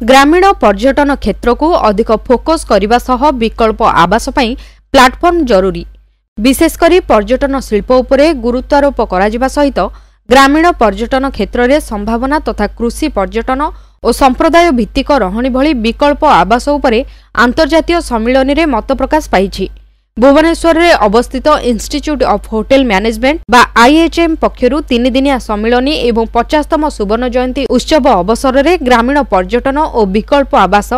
ଗ୍ରାମୀଣ ପର୍ଯ୍ୟଟନ କ୍ଷେତ୍ରକୁ ଅଧିକ ଫୋକସ୍ କରିବା ସହ ବିକଳ୍ପ ଆବାସ ପାଇଁ ପ୍ଲାଟଫର୍ମ ଜରୁରୀ। ବିଶେଷ କରି ପର୍ଯ୍ୟଟନ ଶିଳ୍ପ ଉପରେ ଗୁରୁତ୍ୱାରୋପ କରାଯିବା ସହିତ ଗ୍ରାମୀଣ ପର୍ଯ୍ୟଟନ କ୍ଷେତ୍ରରେ ସମ୍ଭାବନା ତଥା କୃଷି ପର୍ଯ୍ୟଟନ ଓ ସମ୍ପ୍ରଦାୟ ଭିତ୍ତିକ ରହଣି ଭଳି ବିକଳ୍ପ ଆବାସ ଉପରେ ଆନ୍ତର୍ଜାତୀୟ ସମ୍ମିଳନୀରେ ମତ ପ୍ରକାଶ ପାଇଛି। ভুবনেশ্বরের অবস্থিত ইনস্টিচ্যুট অফ হোটেল ম্যানেজমেন্ট বা আইএচএম পক্ষরু তিনিদিনিয়া সম্মিলনী এবং পচাশতম সুবর্ণ জয়ন্তী উৎসব অবসরের গ্রামীণ পর্যটন ও বিকল্প আবাস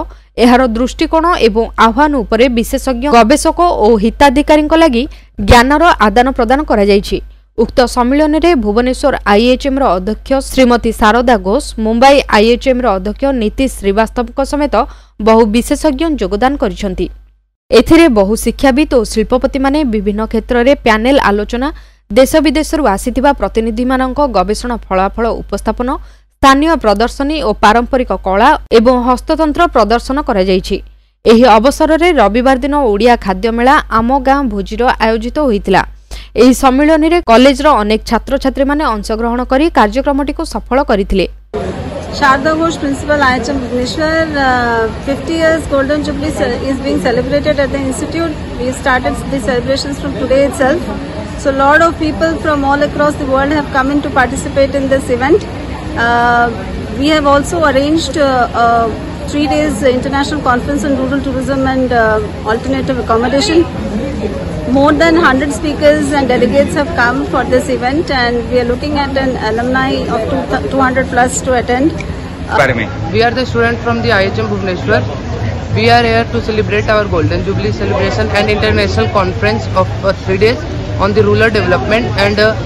এর দৃষ্টিকোণ এবং আহ্বান উপরে বিশেষজ্ঞ গবেষক ও হিতাধিকারী লাগি জ্ঞানর আদান প্রদান করা যাইছে উক্ত সম্মিলনীরে ভুবনেশ্বর আইএচএমর অধ্যক্ষ শ্রীমতী সারদা ঘোষ মুম্বাই আইএচএমর অধ্যক্ষ নীতিশ শ্রীবাস্তবক সমেত বহু বিশেষজ্ঞ যোগদান করেছেন ଏଥିରେ ବହୁ ଶିକ୍ଷାବିତ୍ ଓ ଶିଳ୍ପପତିମାନେ ବିଭିନ୍ନ କ୍ଷେତ୍ରରେ ପ୍ୟାନେଲ ଆଲୋଚନା ଦେଶ ବିଦେଶରୁ ଆସିଥିବା ପ୍ରତିନିଧିମାନଙ୍କ ଗବେଷଣା ଫଳାଫଳ ଉପସ୍ଥାପନ ସ୍ଥାନୀୟ ପ୍ରଦର୍ଶନୀ ଓ ପାରମ୍ପରିକ କଳା ଏବଂ ହସ୍ତତନ୍ତ୍ର ପ୍ରଦର୍ଶନ କରାଯାଇଛି। ଏହି ଅବସରରେ ରବିବାର ଦିନ ଓଡ଼ିଆ ଖାଦ୍ୟମେଳା ଆମ ଗାଁ ଭୋଜିର ଆୟୋଜିତ ହୋଇଥିଲା। ଏହି ସମ୍ମିଳନୀରେ କଲେଜର ଅନେକ ଛାତ୍ରଛାତ୍ରୀମାନେ ଅଂଶଗ୍ରହଣ କରି କାର୍ଯ୍ୟକ୍ରମଟିକୁ ସଫଳ କରିଥିଲେ। Sharda Ghosh, Principal IHM Bhubaneswar. Uh, 50 years Golden Jubilee is being celebrated at the Institute. We started the celebrations from today itself. So, a lot of people from all across the world have come in to participate in this event. Uh, we have also arranged uh, three days international conference on rural tourism and uh, alternative accommodation. More than 100 speakers and delegates have come for this event and we are looking at an alumni of 200 plus to attend. Uh, we are the students from the IHM Bhubaneswar. We are here to celebrate our Golden Jubilee celebration and international conference of uh, three days on the rural development and uh,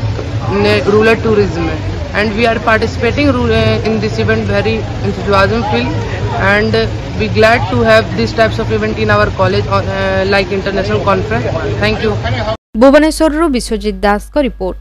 rural tourism. And we are participating uh, in this event very enthusiasm filled and uh, we glad to have these types of event in our college uh, like international conference. Thank you. ଭୁବନେଶ୍ୱରରୁ ବିଶ୍ୱଜିତ ଦାସଙ୍କ report